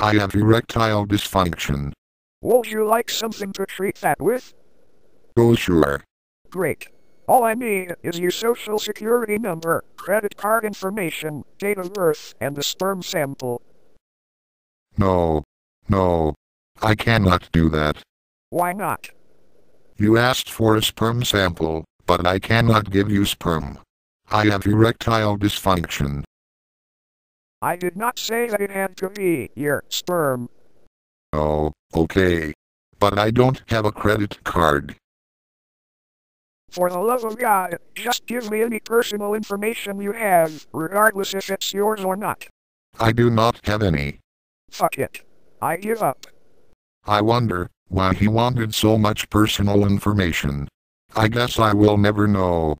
I have erectile dysfunction. Would you like something to treat that with? Oh sure. Great. All I need is your social security number, credit card information, date of birth, and a sperm sample. No. No. I cannot do that. Why not? You asked for a sperm sample, but I cannot give you sperm. I have erectile dysfunction. I did not say that it had to be your sperm. Oh, okay. But I don't have a credit card. For the love of God, just give me any personal information you have, regardless if it's yours or not. I do not have any. Fuck it. I give up. I wonder why he wanted so much personal information. I guess I will never know.